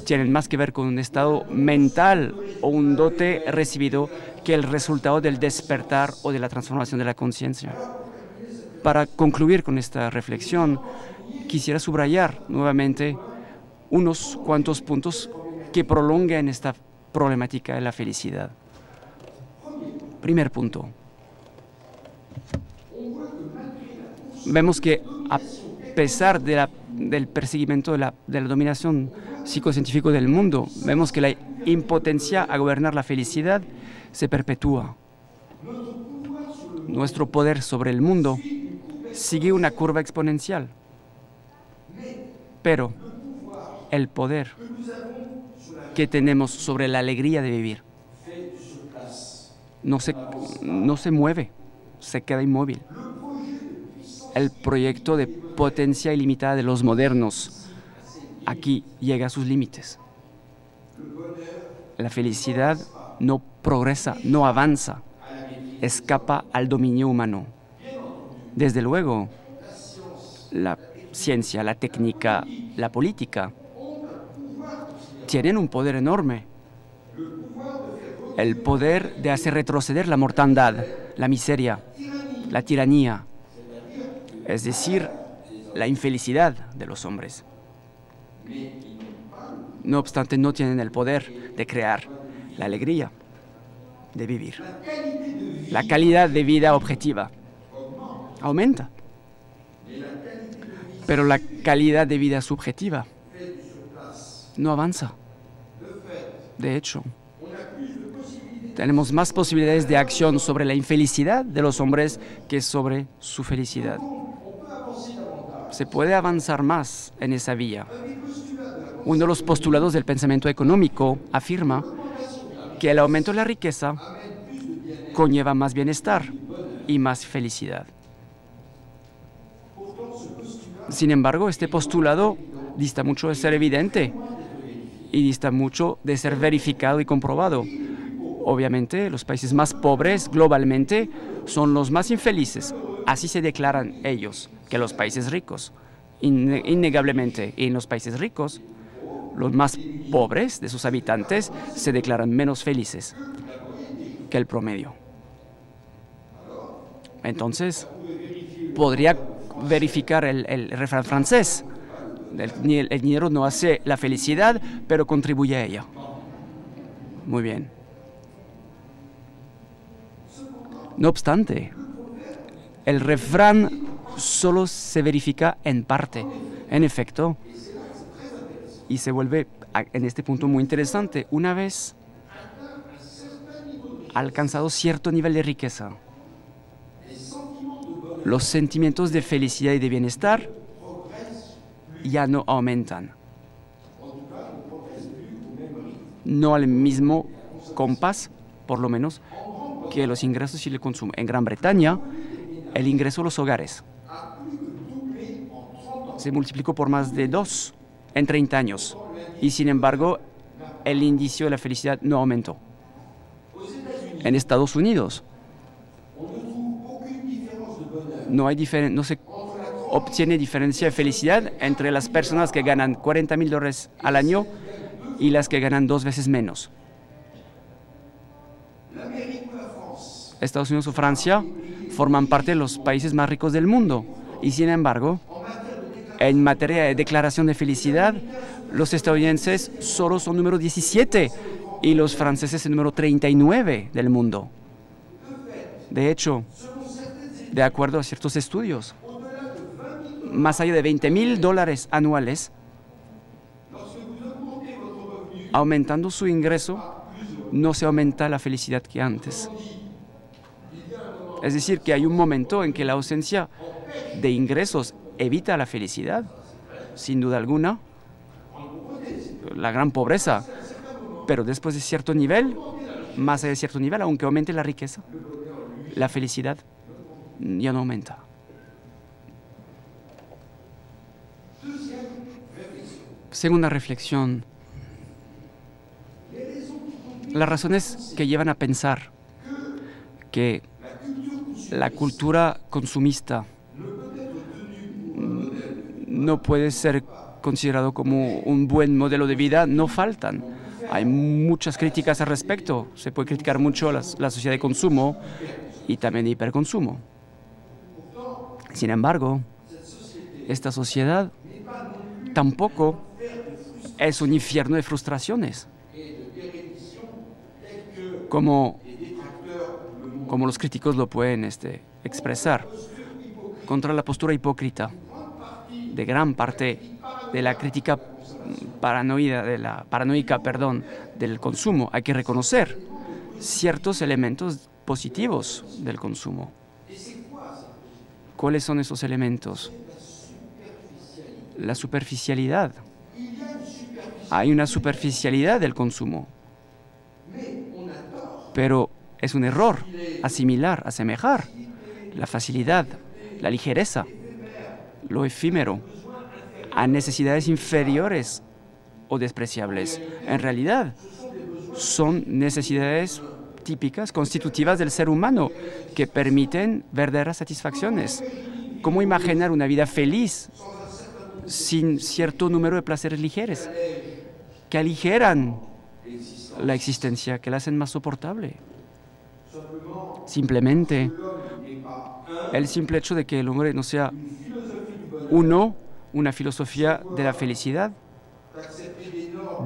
tienen más que ver con un estado mental o un dote recibido que el resultado del despertar o de la transformación de la conciencia. Para concluir con esta reflexión, quisiera subrayar nuevamente unos cuantos puntos que prolonguen esta problemática de la felicidad. Primer punto. Vemos que a pesar del perseguimiento de la, de la dominación psicocientífica del mundo, vemos que la impotencia a gobernar la felicidad se perpetúa. Nuestro poder sobre el mundo sigue una curva exponencial. Pero el poder que tenemos sobre la alegría de vivir no se, no se mueve, se queda inmóvil. El proyecto de potencia ilimitada de los modernos aquí llega a sus límites. La felicidad no progresa, no avanza, escapa al dominio humano. Desde luego, la ciencia, la técnica, la política tienen un poder enorme. El poder de hacer retroceder la mortandad, la miseria, la tiranía, es decir, la infelicidad de los hombres. No obstante, no tienen el poder de crear la alegría de vivir. La calidad de vida objetiva aumenta, pero la calidad de vida subjetiva no avanza. De hecho, tenemos más posibilidades de acción sobre la infelicidad de los hombres que sobre su felicidad. Se puede avanzar más en esa vía. Uno de los postulados del pensamiento económico afirma que el aumento de la riqueza conlleva más bienestar y más felicidad. Sin embargo, este postulado dista mucho de ser evidente y dista mucho de ser verificado y comprobado. Obviamente, los países más pobres globalmente son los más infelices. Así se declaran ellos, que los países ricos. innegablemente, y en los países ricos, los más pobres de sus habitantes se declaran menos felices que el promedio. Entonces, podría verificar el, refrán francés. El, dinero no hace la felicidad, pero contribuye a ella. Muy bien. No obstante, el refrán solo se verifica en parte. En efecto, y se vuelve en este punto muy interesante, una vez alcanzado cierto nivel de riqueza, los sentimientos de felicidad y de bienestar ya no aumentan. No al mismo compás, por lo menos, que los ingresos y el consumo. En Gran Bretaña, el ingreso de los hogares se multiplicó por más de dos en 30 años. Y sin embargo, el índice de la felicidad no aumentó. En Estados Unidos, no, hay no se obtiene diferencia de felicidad entre las personas que ganan 40 mil dólares al año y las que ganan dos veces menos. Estados Unidos o Francia forman parte de los países más ricos del mundo y sin embargo, en materia de declaración de felicidad, los estadounidenses solo son número 17 y los franceses el número 39 del mundo. De hecho, de acuerdo a ciertos estudios. Más allá de 20 mil dólares anuales, aumentando su ingreso, no se aumenta la felicidad que antes. Es decir, que hay un momento en que la ausencia de ingresos evita la felicidad, sin duda alguna, la gran pobreza, pero después de cierto nivel, más allá de cierto nivel, aunque aumente la riqueza, la felicidad ya no aumenta. Segunda reflexión. Las razones que llevan a pensar que la cultura consumista no puede ser considerado como un buen modelo de vida no faltan. Hay muchas críticas al respecto. Se puede criticar mucho la, la sociedad de consumo y también de hiperconsumo. Sin embargo, esta sociedad tampoco es un infierno de frustraciones, como, como los críticos lo pueden este, expresar, contra la postura hipócrita de gran parte de la crítica de la paranoica, perdón, del consumo. Hay que reconocer ciertos elementos positivos del consumo. ¿Cuáles son esos elementos? La superficialidad. Hay una superficialidad del consumo. Pero es un error asimilar, asemejar la facilidad, la ligereza, lo efímero a necesidades inferiores o despreciables. En realidad, son necesidades típicas, constitutivas del ser humano, que permiten verdaderas satisfacciones. ¿Cómo imaginar una vida feliz sin cierto número de placeres ligeros que aligeran la existencia, que la hacen más soportable? Simplemente el simple hecho de que el hombre no sea uno, una filosofía de la felicidad,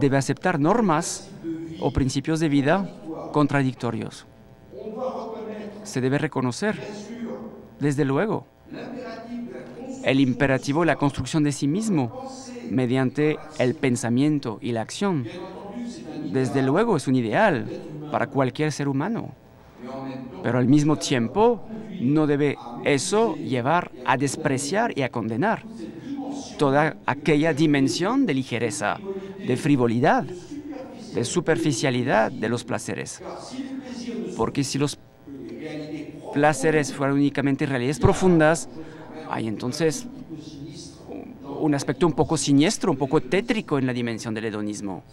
debe aceptar normas o principios de vida contradictorios. Se debe reconocer, desde luego, el imperativo de la construcción de sí mismo mediante el pensamiento y la acción. desde luego, es un ideal para cualquier ser humano. Pero al mismo tiempo, no debe eso llevar a despreciar y a condenar toda aquella dimensión de ligereza, de frivolidad, de superficialidad de los placeres. Porque si los placeres fueran únicamente realidades profundas, hay entonces un aspecto un poco siniestro, un poco tétrico en la dimensión del hedonismo.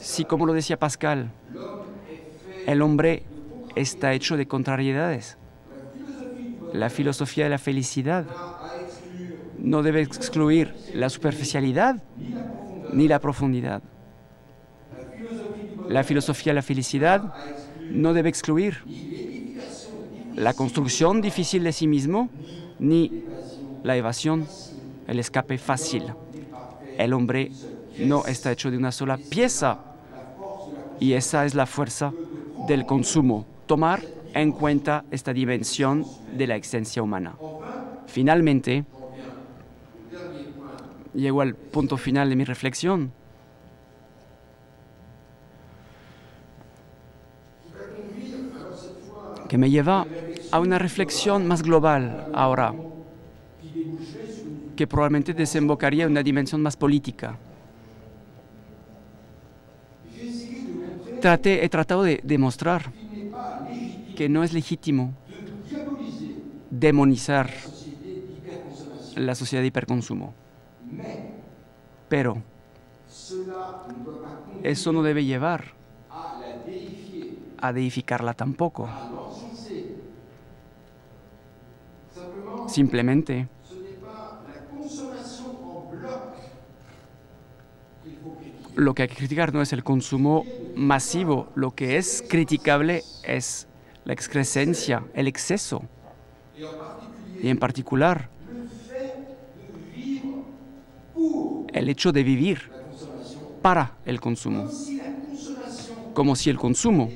Si, como lo decía Pascal, el hombre está hecho de contrariedades. La filosofía de la felicidad no debe excluir la superficialidad ni la profundidad. La filosofía de la felicidad no debe excluir la construcción difícil de sí mismo ni la evasión, el escape fácil. El hombre no está hecho de una sola pieza y esa es la fuerza del consumo, tomar en cuenta esta dimensión de la existencia humana. Finalmente, llego al punto final de mi reflexión. que me lleva a una reflexión más global ahora, que probablemente desembocaría en una dimensión más política. he tratado de demostrar que no es legítimo demonizar la sociedad de hiperconsumo. Pero eso no debe llevar a deificarla tampoco. Simplemente lo que hay que criticar no es el consumo masivo, lo que es criticable es la excrescencia, el exceso. Y en particular, el hecho de vivir para el consumo. Como si el consumo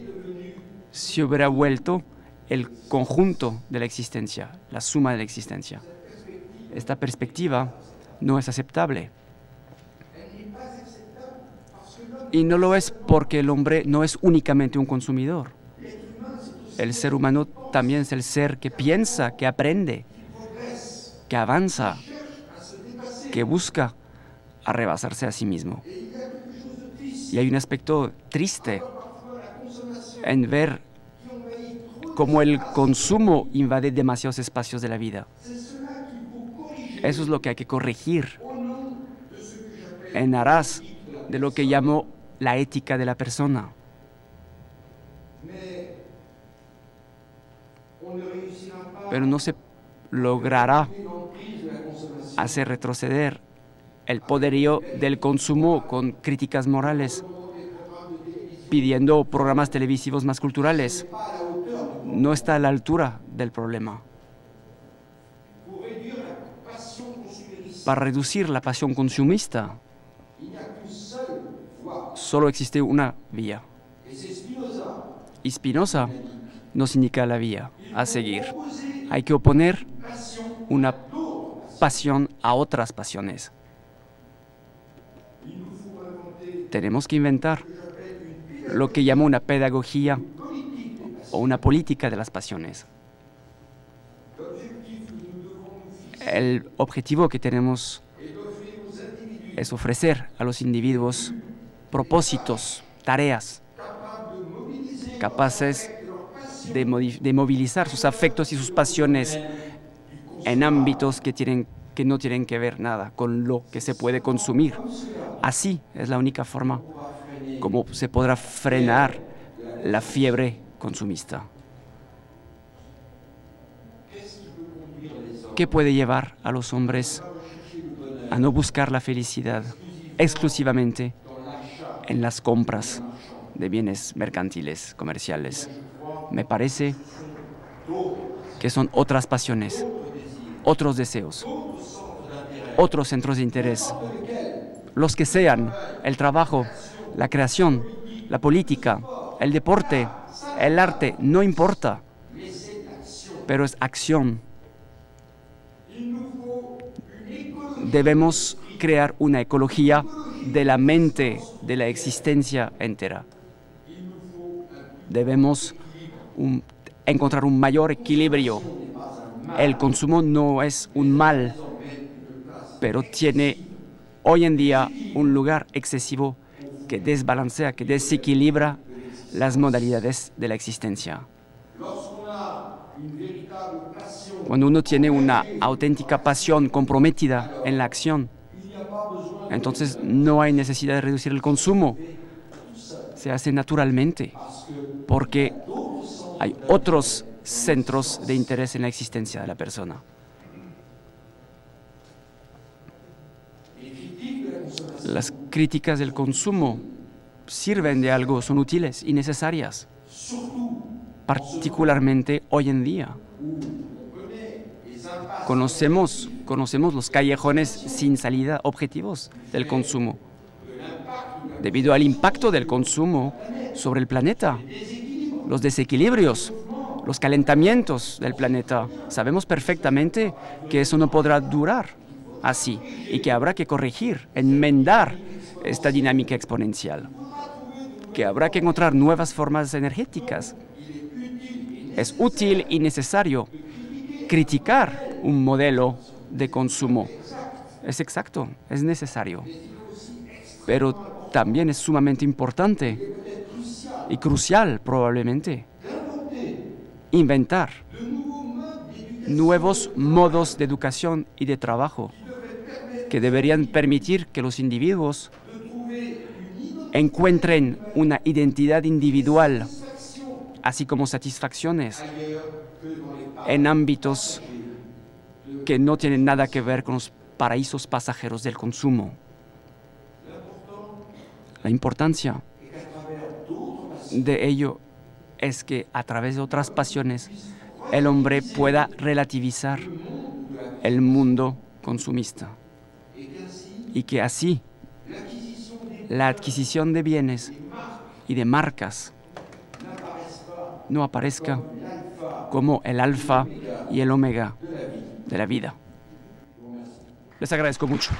se hubiera vuelto el conjunto de la existencia, la suma de la existencia. Esta perspectiva no es aceptable. Y no lo es porque el hombre no es únicamente un consumidor. El ser humano también es el ser que piensa, que aprende, que avanza, que busca a rebasarse a sí mismo. Y hay un aspecto triste en ver cómo el consumo invade demasiados espacios de la vida. Eso es lo que hay que corregir en aras de lo que llamo la ética de la persona. Pero no se logrará hacer retroceder el poderío del consumo con críticas morales, pidiendo programas televisivos más culturales. No está a la altura del problema. Para reducir la pasión consumista, solo existe una vía. Spinoza nos indica la vía a seguir. Hay que oponer una pasión a otras pasiones. Tenemos que inventar lo que llamo una pedagogía o una política de las pasiones. El objetivo que tenemos es ofrecer a los individuos propósitos, tareas capaces de, movilizar sus afectos y sus pasiones en ámbitos que, tienen, que no tienen que ver nada con lo que se puede consumir. Así es la única forma como se podrá frenar la fiebre consumista. ¿Qué puede llevar a los hombres a no buscar la felicidad exclusivamente en las compras de bienes mercantiles, comerciales? Me parece que son otras pasiones, otros deseos, otros centros de interés, los que sean, el trabajo, la creación, la política, el deporte, el arte, no importa, pero es acción. Debemos crear una ecología de la mente, de la existencia entera. Debemos encontrar un mayor equilibrio. El consumo no es un mal, pero tiene hoy en día un lugar excesivo que desbalancea, que desequilibra las modalidades de la existencia. Cuando uno tiene una auténtica pasión comprometida en la acción, entonces no hay necesidad de reducir el consumo. Se hace naturalmente, porque hay otros centros de interés en la existencia de la persona. Las críticas del consumo sirven de algo, son útiles y necesarias, particularmente hoy en día. Conocemos, conocemos los callejones sin salida objetivos del consumo, debido al impacto del consumo sobre el planeta, los desequilibrios, los calentamientos del planeta. Sabemos perfectamente que eso no podrá durar así y que habrá que corregir, enmendar esta dinámica exponencial, que habrá que encontrar nuevas formas energéticas. Es útil y necesario criticar un modelo de consumo. Es exacto, es necesario. Pero también es sumamente importante y crucial probablemente inventar nuevos modos de educación y de trabajo que deberían permitir que los individuos encuentren una identidad individual, así como satisfacciones en ámbitos que no tienen nada que ver con los paraísos pasajeros del consumo. La importancia de ello es que a través de otras pasiones el hombre pueda relativizar el mundo consumista y que así la adquisición de bienes y de marcas no aparezca como el alfa y el omega de la vida. Les agradezco mucho.